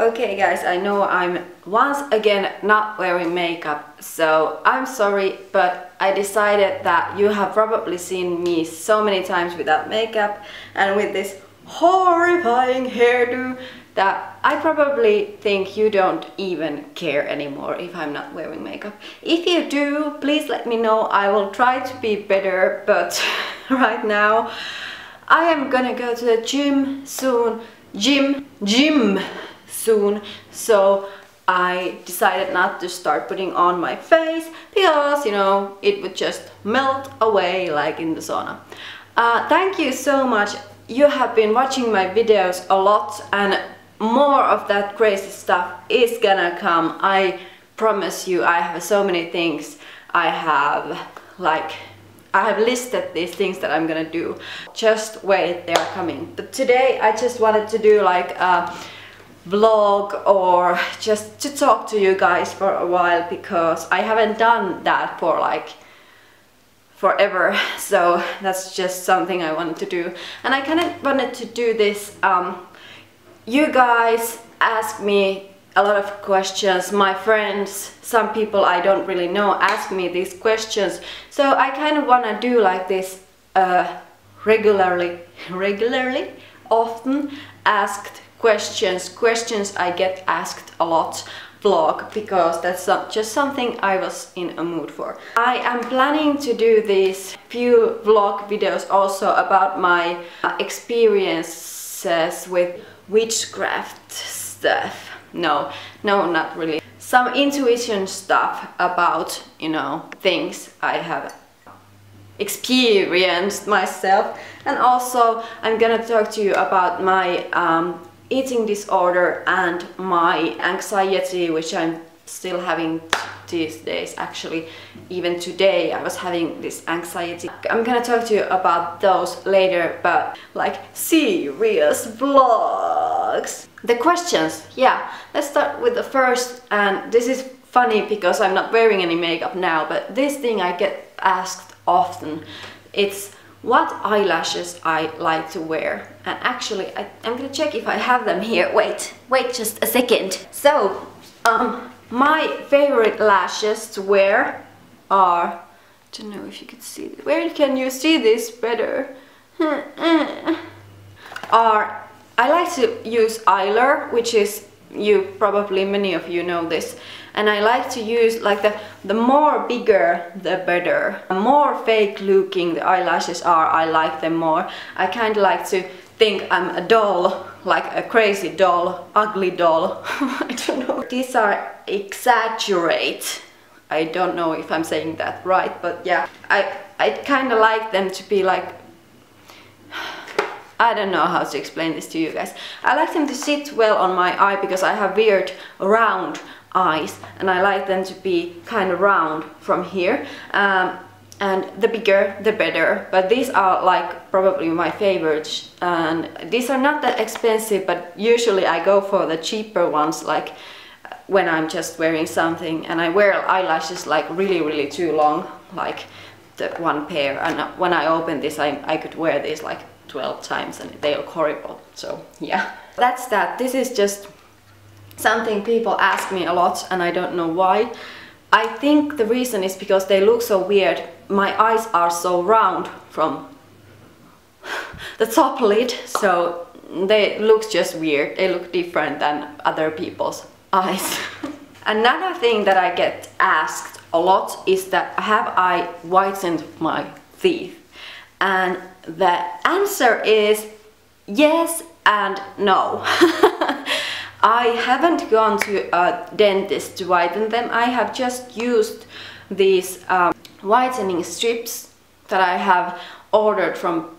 Okay guys, I know I'm once again not wearing makeup, so I'm sorry, but I decided that you have probably seen me so many times without makeup and with this horrifying hairdo that I probably think you don't even care anymore if I'm not wearing makeup. If you do, please let me know. I will try to be better, but right now I am gonna go to the gym soon. Gym, gym soon. So I decided not to start putting on my face because, you know, it would just melt away like in the sauna. Uh, thank you so much. You have been watching my videos a lot and more of that crazy stuff is gonna come. I promise you, I have so many things. I have like, I have listed these things that I'm gonna do. Just wait, they are coming. But today I just wanted to do like a vlog or just to talk to you guys for a while because I haven't done that for like forever so that's just something I wanted to do and I kind of wanted to do this um, you guys ask me a lot of questions. My friends, some people I don't really know ask me these questions. So I kind of want to do like this uh, regularly, regularly, often asked questions, questions I get asked a lot vlog because that's just something I was in a mood for. I am planning to do these few vlog videos also about my experiences with witchcraft stuff. No, no, not really. Some intuition stuff about, you know, things I have experienced myself. And also I'm gonna talk to you about my um, eating disorder and my anxiety, which I'm still having these days actually. Even today I was having this anxiety. I'm gonna talk to you about those later but like serious vlogs the questions yeah. Let's start with the first and this is funny because I'm not wearing any makeup now but this thing I get asked often. It's what eyelashes I like to wear. And actually I, am gonna check if I have them here. Wait wait just a second. So um my favorite lashes to wear are, I don't know if you can see, where can you see this better? are, I like to use Eyelure, which is, you probably, many of you know this, and I like to use like the the more bigger the better. The more fake looking the eyelashes are I like them more. I kind of like to think I'm a doll like a crazy doll ugly doll. I don't know. These are exaggerate. I don't know if I'm saying that right but yeah. I I kind of like them to be like I don't know how to explain this to you guys. I like them to sit well on my eye because I have weird round eyes and I like them to be kind of round from here. Um, and the bigger the better. But these are like probably my favorites. And these are not that expensive but usually I go for the cheaper ones like when I'm just wearing something. And I wear eyelashes like really really too long like the one pair. And when I open this I, I could wear this like 12 times and they look horrible. So yeah. That's that. This is just something people ask me a lot and I don't know why I think the reason is because they look so weird my eyes are so round from the top lid so they look just weird they look different than other people's eyes. Another thing that I get asked a lot is that have I whitened my teeth? And the answer is yes and no. I haven't gone to a dentist to whiten them. I have just used these um, whitening strips that I have ordered from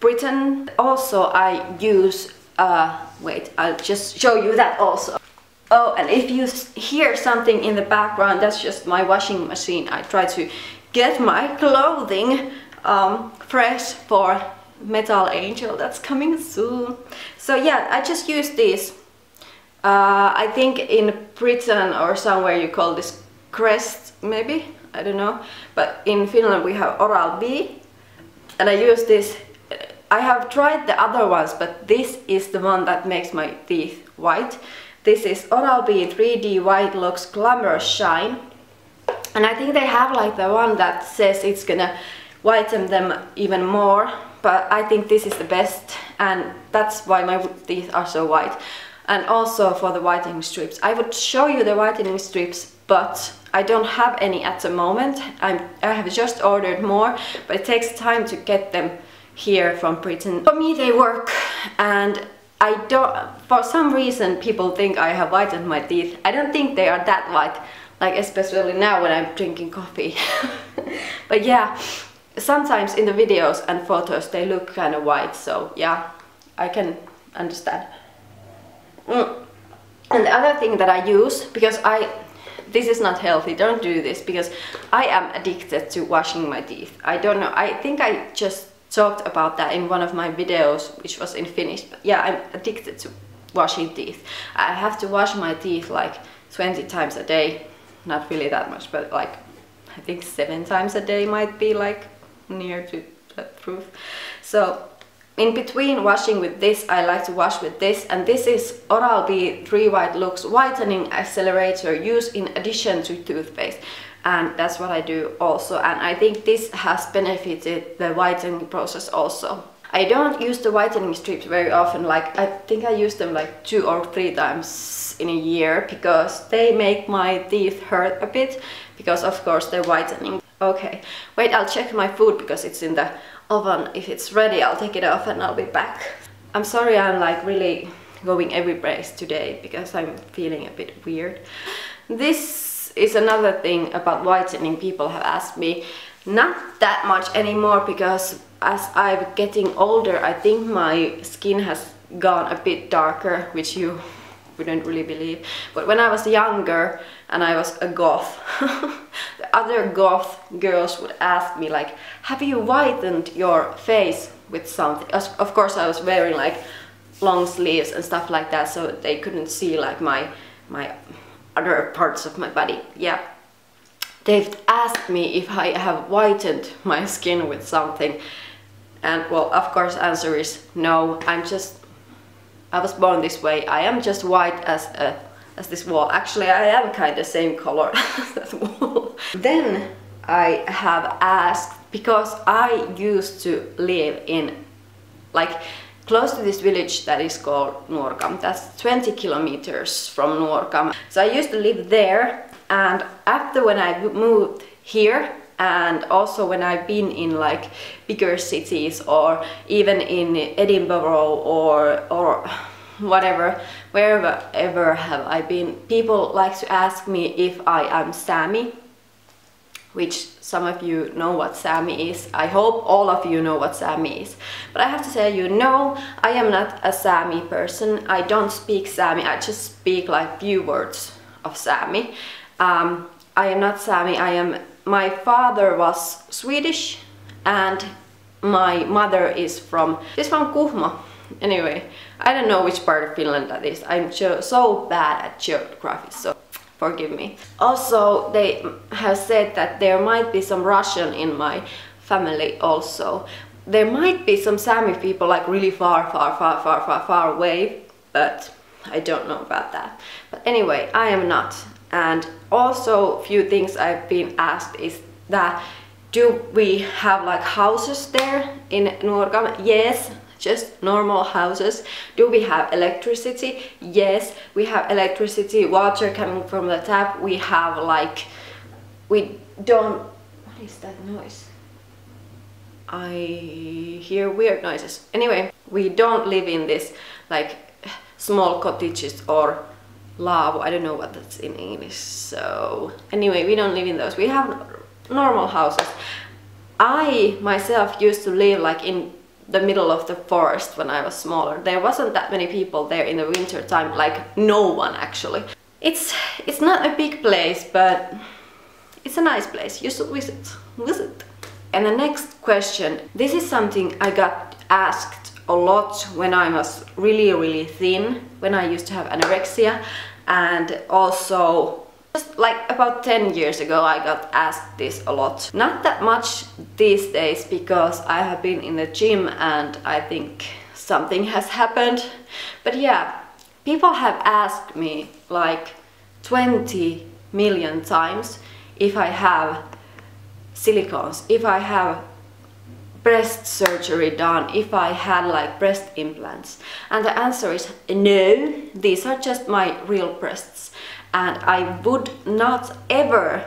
Britain. Also I use, uh, wait, I'll just show you that also. Oh, and if you hear something in the background, that's just my washing machine. I try to get my clothing um, fresh for Metal Angel that's coming soon. So yeah, I just use this. Uh, I think in Britain or somewhere you call this crest, maybe? I don't know. But in Finland we have Oral-B. And I use this. I have tried the other ones, but this is the one that makes my teeth white. This is Oral-B 3D White Luxe Glamorous Shine. And I think they have like the one that says it's gonna whiten them even more. But I think this is the best and that's why my teeth are so white. And also for the whitening strips. I would show you the whitening strips but I don't have any at the moment. I'm, I have just ordered more, but it takes time to get them here from Britain. For me they work and I don't, for some reason people think I have whitened my teeth. I don't think they are that white, like especially now when I'm drinking coffee. but yeah, sometimes in the videos and photos they look kind of white, so yeah, I can understand. Mm. And the other thing that I use, because I this is not healthy, don't do this, because I am addicted to washing my teeth. I don't know, I think I just talked about that in one of my videos, which was in Finnish, but yeah, I'm addicted to washing teeth. I have to wash my teeth like 20 times a day, not really that much, but like, I think seven times a day might be like near to the proof. So in between washing with this, I like to wash with this, and this is Oral-B 3 White Luxe Whitening Accelerator used in addition to toothpaste. And that's what I do also, and I think this has benefited the whitening process also. I don't use the whitening strips very often, like I think I use them like two or three times in a year because they make my teeth hurt a bit because of course they're whitening. Okay, wait I'll check my food because it's in the oven. If it's ready, I'll take it off and I'll be back. I'm sorry I'm like really going every place today because I'm feeling a bit weird. This is another thing about whitening people have asked me. Not that much anymore because as I'm getting older I think my skin has gone a bit darker which you wouldn't really believe. But when I was younger and I was a goth, the other goth girls would ask me like, have you whitened your face with something? Of course I was wearing like long sleeves and stuff like that so they couldn't see like my, my other parts of my body. Yeah. They've asked me if I have whitened my skin with something and well of course answer is no I'm just I was born this way. I am just white as a, as this wall. Actually, I am kind of same color as that wall. then I have asked, because I used to live in like close to this village that is called Nuorgam. That's 20 kilometers from Nuorgam. So I used to live there and after when I moved here and also when I've been in like bigger cities or even in Edinburgh or or whatever wherever ever have I been people like to ask me if I am Sami which some of you know what Sami is. I hope all of you know what Sami is. But I have to tell you, no, I am not a Sami person. I don't speak Sami, I just speak like few words of Sami. Um, I am not Sami, I am my father was Swedish and my mother is from, is from Kuhmo. Anyway, I don't know which part of Finland that is. I'm so bad at geography, so forgive me. Also, they have said that there might be some Russian in my family also. There might be some Sami people like really far, far, far, far, far, far away, but I don't know about that. But anyway, I am not and also few things I've been asked is that do we have like houses there in Nuorgam? Yes, just normal houses. Do we have electricity? Yes, we have electricity, water coming from the tap. We have like, we don't, what is that noise? I hear weird noises. Anyway, we don't live in this like small cottages or laavu. I don't know what that's in English. So anyway, we don't live in those. We have normal houses. I myself used to live like in the middle of the forest when I was smaller. There wasn't that many people there in the winter time, like no one actually. It's it's not a big place, but it's a nice place. You should visit. Visit. And the next question. This is something I got asked a lot when I was really really thin when I used to have anorexia and also just like about 10 years ago I got asked this a lot. Not that much these days because I have been in the gym and I think something has happened but yeah people have asked me like 20 million times if I have silicones, if I have breast surgery done, if I had like breast implants. And the answer is no, these are just my real breasts. And I would not ever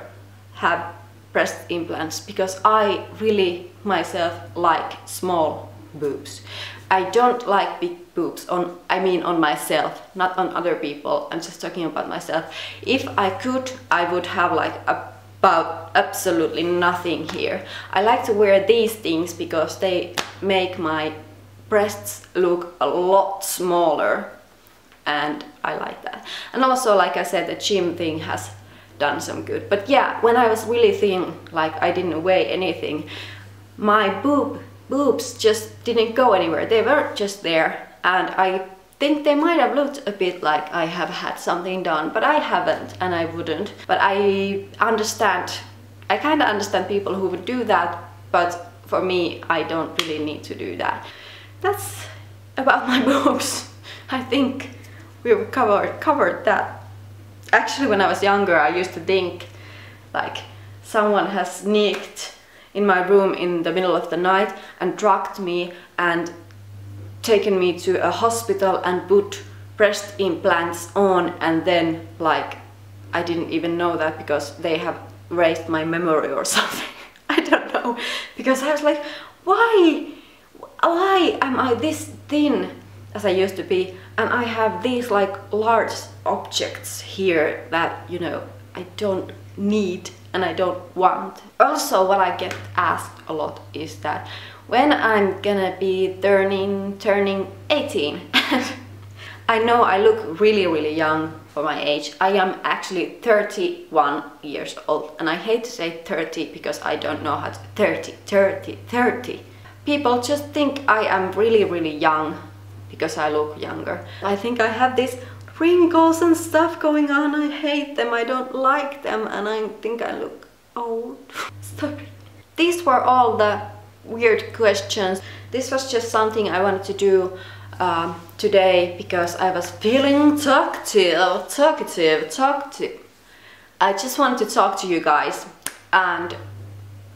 have breast implants because I really myself like small boobs. I don't like big boobs on I mean on myself, not on other people. I'm just talking about myself. If I could, I would have like about absolutely nothing here. I like to wear these things because they make my breasts look a lot smaller and I like that. And also like I said the gym thing has done some good. But yeah, when I was really thin, like I didn't weigh anything, my boob boobs just didn't go anywhere. They were just there and I think they might have looked a bit like I have had something done, but I haven't and I wouldn't. But I understand, I kind of understand people who would do that, but for me, I don't really need to do that. That's about my boobs. I think we've covered, covered that. Actually, when I was younger, I used to think like someone has sneaked in my room in the middle of the night and drugged me and taken me to a hospital and put breast implants on and then like I didn't even know that because they have raised my memory or something. I don't know because I was like why why am I this thin as I used to be and I have these like large objects here that you know I don't need and I don't want. Also what I get asked a lot is that when I'm gonna be turning turning 18 I know I look really really young for my age. I am actually 31 years old and I hate to say 30 because I don't know how to 30 30 30 people just think I am really really young because I look younger. I think I have these wrinkles and stuff going on. I hate them, I don't like them, and I think I look old. Stop These were all the weird questions. This was just something I wanted to do um, today because I was feeling talkative, talkative, talkative. I just wanted to talk to you guys and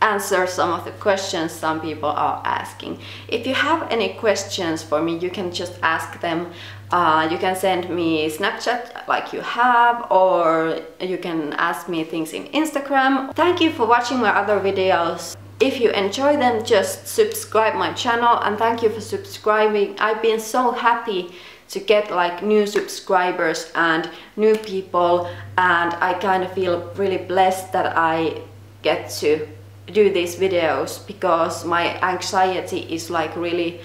answer some of the questions some people are asking. If you have any questions for me, you can just ask them. Uh, you can send me Snapchat like you have or you can ask me things in Instagram. Thank you for watching my other videos. If you enjoy them, just subscribe my channel and thank you for subscribing. I've been so happy to get like new subscribers and new people and I kind of feel really blessed that I get to do these videos because my anxiety is like really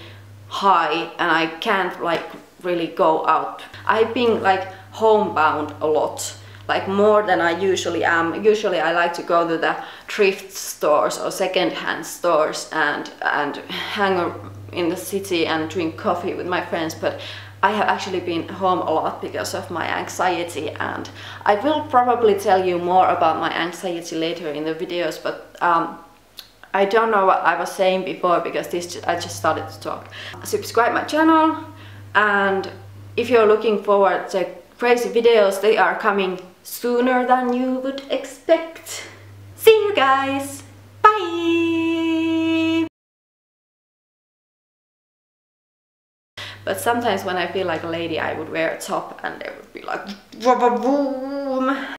high and I can't like really go out. I've been like homebound a lot like more than I usually am. Usually I like to go to the thrift stores or second-hand stores and and hang in the city and drink coffee with my friends but I have actually been home a lot because of my anxiety and I will probably tell you more about my anxiety later in the videos but um, I don't know what I was saying before because this I just started to talk. Subscribe my channel and if you're looking forward to crazy videos they are coming sooner than you would expect. See you guys! Bye! But sometimes when I feel like a lady I would wear a top and it would be like boom